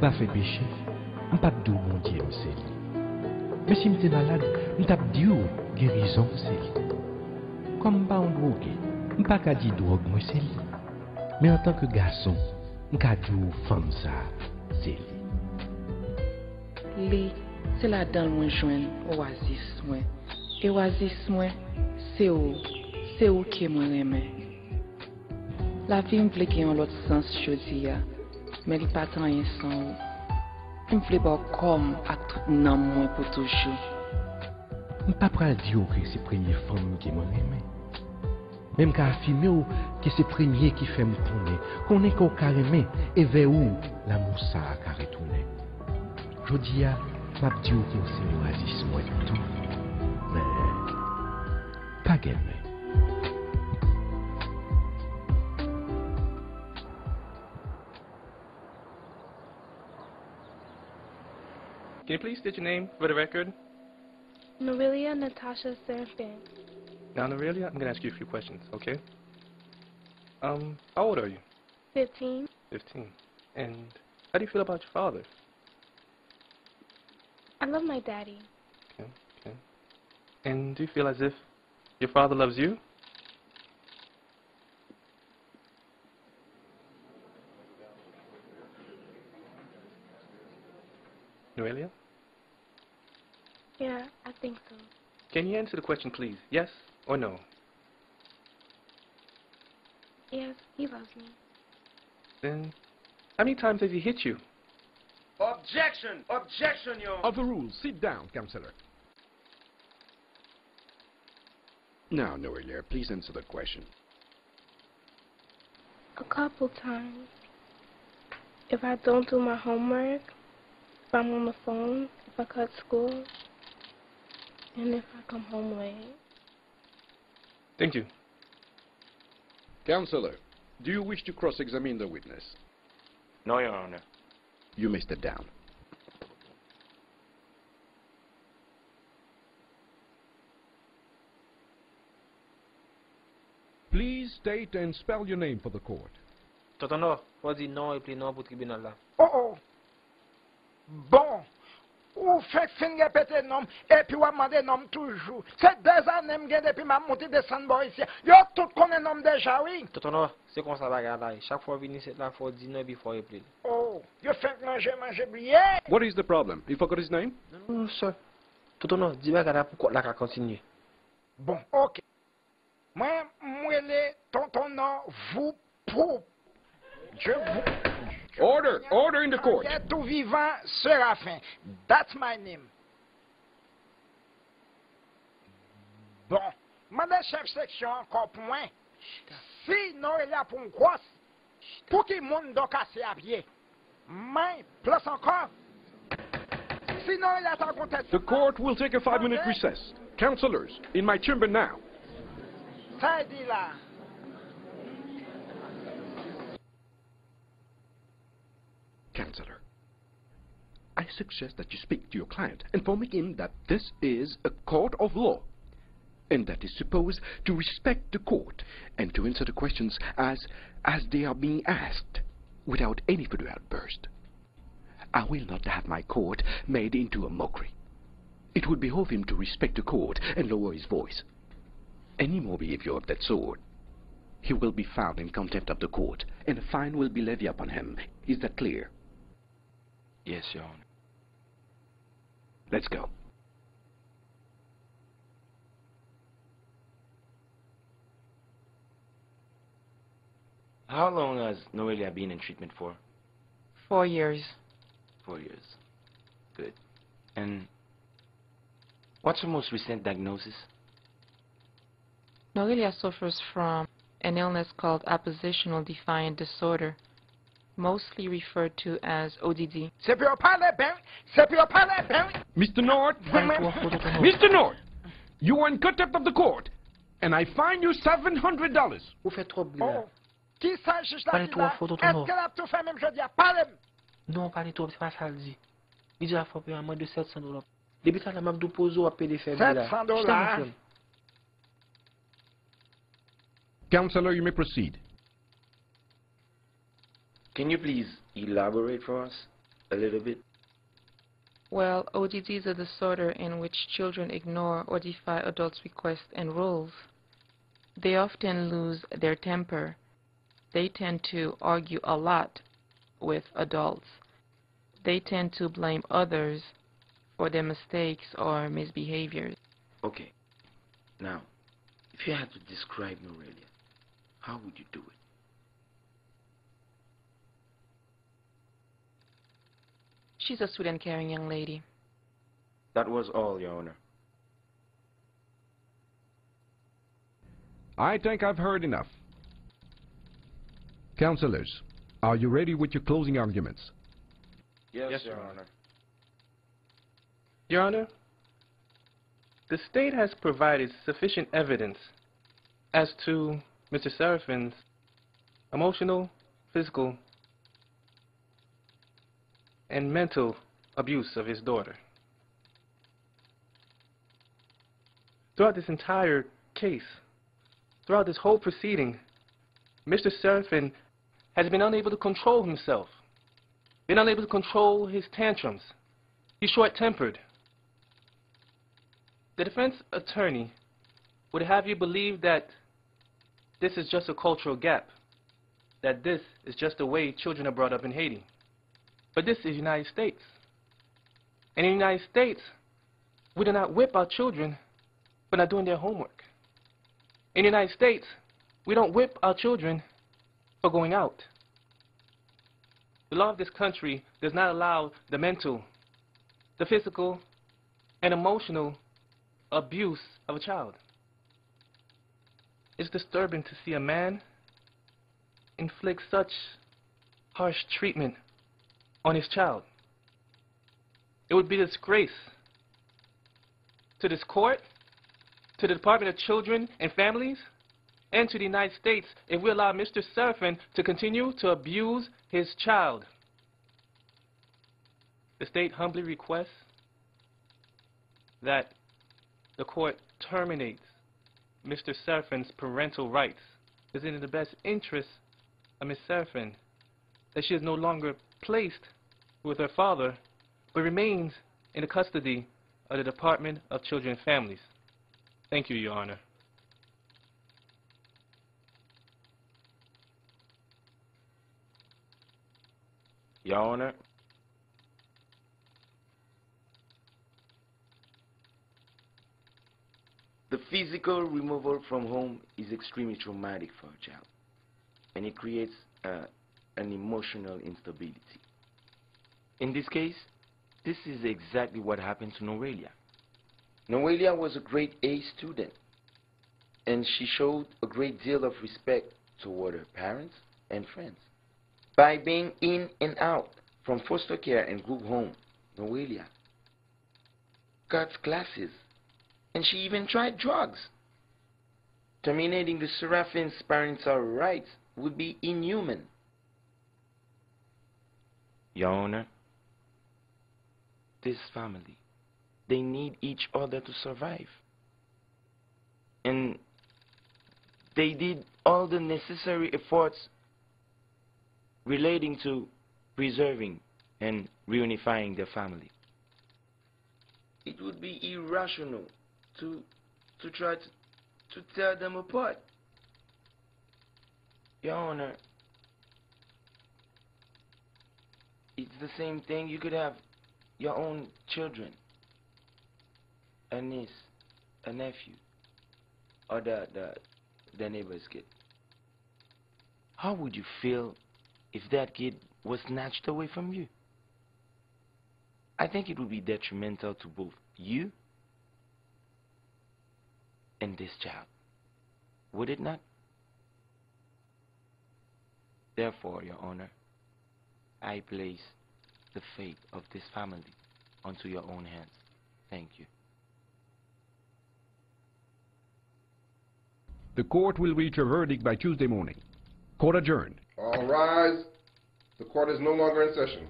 m pa fe peche, m pa dou bon diye m se li. Men si m te malade, m tap di ou gerizon m se li. Kom m pa an droge, m pa ka di droge m se li. Men an tanke gason, m ka di ou fam sa se li. Li, se la dan mwen jwen oasis mwen. E oasis mwen, se ou, se ou ke mwen reme. La vi m pleke yon lot sens chodi ya. men li patan yon san ou. M vle ba kom ak nan mwen pou toujou. M pa pral di ou ki se premye fom ki mwen eme. Men m ka afime ou ki se premye ki fem konen. Konen ko kareme e ve ou la mousa a karetounen. Jodi ya, m ap di ou ki ou se yo azis mwen toutou. Men, pa gen men. Can you please state your name for the record? Noelia Natasha Seraphin, Now, Norelia, I'm going to ask you a few questions, okay? Um, how old are you? 15. 15. And how do you feel about your father? I love my daddy. Okay, okay. And do you feel as if your father loves you? Noelia, Yeah, I think so. can you answer the question, please? Yes or no? Yes, he loves me. Then, how many times has he hit you? Objection! Objection, Your Overruled. Sit down, Counselor. Now, Noelia, please answer the question. A couple times. If I don't do my homework, if I'm on the phone, if I cut school, and if I come home late. Thank you. Counselor, do you wish to cross-examine the witness? No, Your Honor. You may step down. Please state and spell your name for the court. Tonton Nor, wè di nan e pli nan pou tribunal la. Oh oh. Bon. Ou fek fin repete nom, epi wamande nom toujou. Se dezan nem gen depi ma mouti desen bo isye. Yo tout konen nom deja, oui. Totono, se kon sa baga la, chak fwa vini set la fwa dine before April. Oh, yo fek manje manje bliye. What is the problem? You forgot his name? No, sir. Totono, di baga la pou kwa la ka kontinye. Bon, ok. Mwen mwele tonton nan vou pou. Je vou. Order! Order in the court! Yeah, tout vivant, Séraphin. That's my name. Bon, madame chef section encore point. Si non il y a pour une crosse, pour qu'il monde donc assez à pied. Mais, plus encore. Sinon il y a ta contestation. The court will take a five-minute recess. Counselors, in my chamber now. Ça dit là. Counselor, I suggest that you speak to your client, informing him that this is a court of law, and that that is supposed to respect the court and to answer the questions as as they are being asked, without any further outburst. I will not have my court made into a mockery. It would behove him to respect the court and lower his voice. Any more behavior of that sort, he will be found in contempt of the court, and a fine will be levied upon him. Is that clear? Yes, Your Honor. Let's go. How long has Noelia been in treatment for? Four years. Four years. Good. And what's her most recent diagnosis? Noelia suffers from an illness called oppositional defiant disorder, mostly referred to as ODD. C'est pour parler bien, c'est pour parler bien. Mr. North! Mr. North! You are in contempt of the court, and I fine you $700. Ou fe trop bli la. Oh, qui ça juste là? Parlez qui trop là? fort, tonton Est-ce Nord. qu'elle a tout fait même jeudi? Parlez. Non, pali trop, se pa sa l di. Li di la fwa pe a mwen de 700 dolar. Debi sa la map do pozo a pe de fe bli la. 700 dollars. Counselor, you may proceed. Can you please elaborate for us? A little bit. Well, ODD is a disorder in which children ignore or defy adults' requests and rules. They often lose their temper. They tend to argue a lot with adults. They tend to blame others for their mistakes or misbehaviors. Okay. Now, if you had to describe Norelia, how would you do it? She's a sweet and caring young lady. That was all, Your Honor. I think I've heard enough. Counselors, are you ready with your closing arguments? Yes, Yes, Your Your Honor. Your Honor, the state has provided sufficient evidence as to Mr. Seraphin's emotional, physical, and mental abuse of his daughter. Throughout this entire case, throughout this whole proceeding, Mr. Seraphin has been unable to control himself, been unable to control his tantrums. He's short-tempered. The defense attorney would have you believe that this is just a cultural gap, that this is just the way children are brought up in Haiti. But this is United States. And in the United States, we do not whip our children for not doing their homework. In the United States, we don't whip our children for going out. The law of this country does not allow the mental, the physical, and emotional abuse of a child. It's disturbing to see a man inflict such harsh treatment on his child. It would be a disgrace to this court, to the Department of Children and Families, and to the United States if we allow Mr. Seraphin to continue to abuse his child. The state humbly requests that the court terminates Mr. Seraphin's parental rights. It's in the best interest of Ms. Seraphin that she is no longer placed with her father, but remains in the custody of the Department of Children and Families. Thank you, Your Honor. Your Honor, the physical removal from home is extremely traumatic for a child, and it creates uh, an emotional instability. In this case, this is exactly what happened to Noelia. Noelia was a grade A student, and she showed a great deal of respect toward her parents and friends. By being in and out from foster care and group home, Noelia cut classes, and she even tried drugs. Terminating the Seraphin's parental rights would be inhuman. Your Honor, this family, they need each other to survive. And they did all the necessary efforts relating to preserving and reunifying their family. It would be irrational to to try to, to tear them apart. Your Honor, it's the same thing. You could have your own children, a niece, a nephew, or the, the, the neighbor's kid. How would you feel if that kid was snatched away from you? I think it would be detrimental to both you and this child. Would it not? Therefore, Your Honor, I place the fate of this family onto your own hands. Thank you. The court will reach a verdict by Tuesday morning. Court adjourned. All rise. The court is no longer in session.